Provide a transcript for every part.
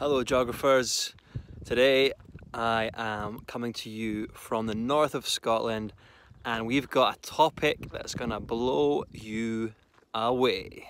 Hello geographers. Today I am coming to you from the north of Scotland and we've got a topic that's gonna blow you away.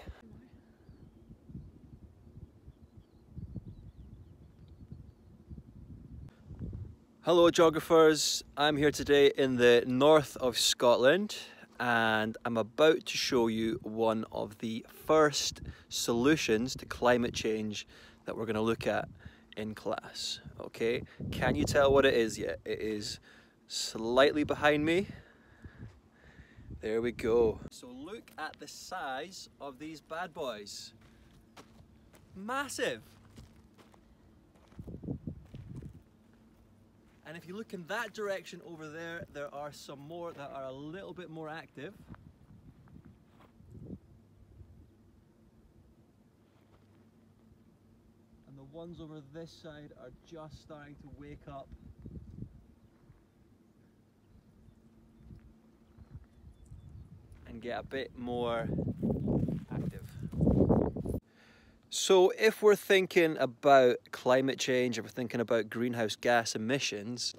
Hello geographers, I'm here today in the north of Scotland and I'm about to show you one of the first solutions to climate change that we're going to look at in class. Okay, can you tell what it is yet? It is slightly behind me. There we go. So look at the size of these bad boys. Massive. And if you look in that direction over there, there are some more that are a little bit more active. And the ones over this side are just starting to wake up. And get a bit more active. so if we're thinking about climate change, if we're thinking about greenhouse gas emissions,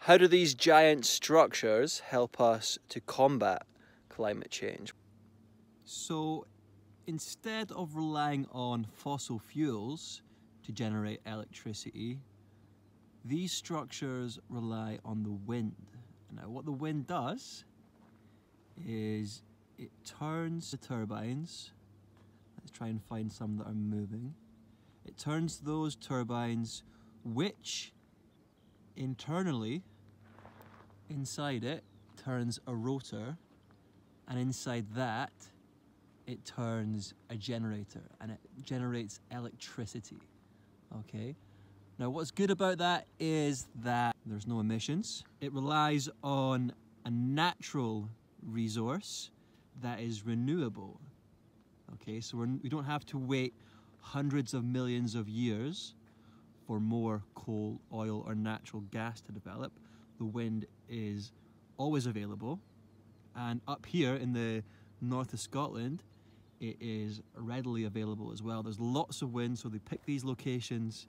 how do these giant structures help us to combat climate change? So instead of relying on fossil fuels to generate electricity, these structures rely on the wind. Now what the wind does is it turns the turbines Let's try and find some that are moving. It turns those turbines which internally inside it turns a rotor and inside that it turns a generator and it generates electricity okay now what's good about that is that there's no emissions it relies on a natural resource that is renewable Okay, so we're, we don't have to wait hundreds of millions of years for more coal, oil, or natural gas to develop. The wind is always available. And up here in the north of Scotland, it is readily available as well. There's lots of wind, so they pick these locations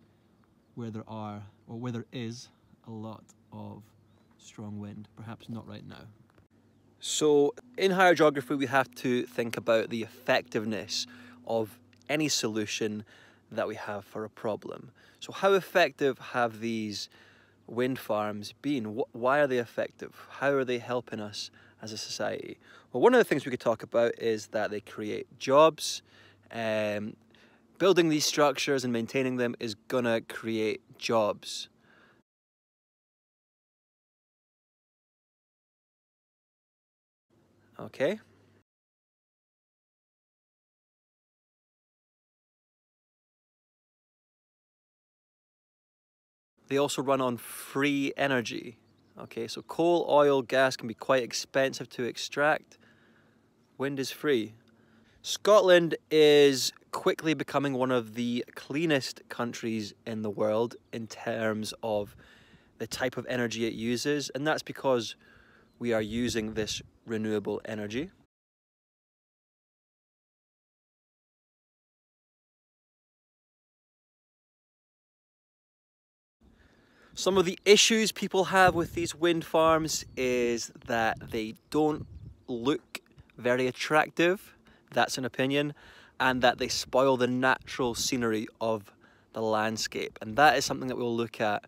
where there are, or where there is, a lot of strong wind. Perhaps not right now. So in higher geography, we have to think about the effectiveness of any solution that we have for a problem. So how effective have these wind farms been? Why are they effective? How are they helping us as a society? Well, one of the things we could talk about is that they create jobs. Um, building these structures and maintaining them is gonna create jobs. Okay. They also run on free energy. Okay, so coal, oil, gas can be quite expensive to extract. Wind is free. Scotland is quickly becoming one of the cleanest countries in the world in terms of the type of energy it uses, and that's because we are using this renewable energy. Some of the issues people have with these wind farms is that they don't look very attractive, that's an opinion, and that they spoil the natural scenery of the landscape. And that is something that we'll look at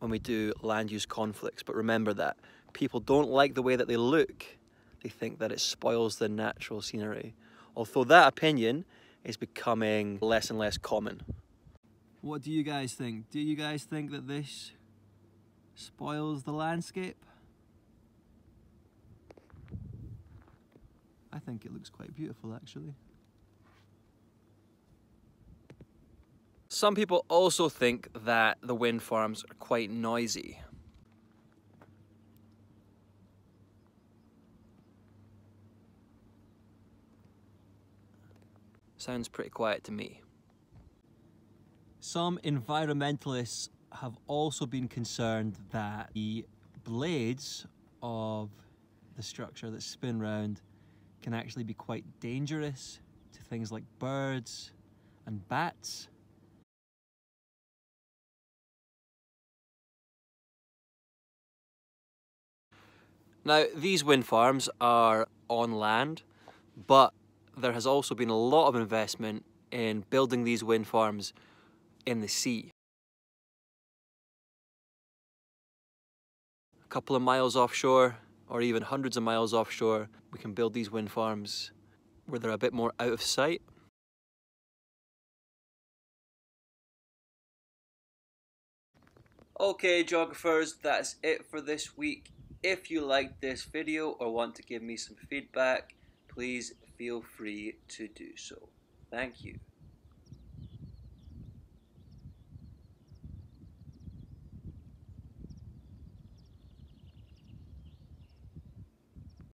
when we do land use conflicts. But remember that people don't like the way that they look they think that it spoils the natural scenery. Although that opinion is becoming less and less common. What do you guys think? Do you guys think that this spoils the landscape? I think it looks quite beautiful actually. Some people also think that the wind farms are quite noisy. Sounds pretty quiet to me. Some environmentalists have also been concerned that the blades of the structure that spin round can actually be quite dangerous to things like birds and bats. Now, these wind farms are on land, but there has also been a lot of investment in building these wind farms in the sea. Couple of miles offshore, or even hundreds of miles offshore, we can build these wind farms where they're a bit more out of sight. Okay geographers, that's it for this week. If you liked this video or want to give me some feedback, please feel free to do so. Thank you.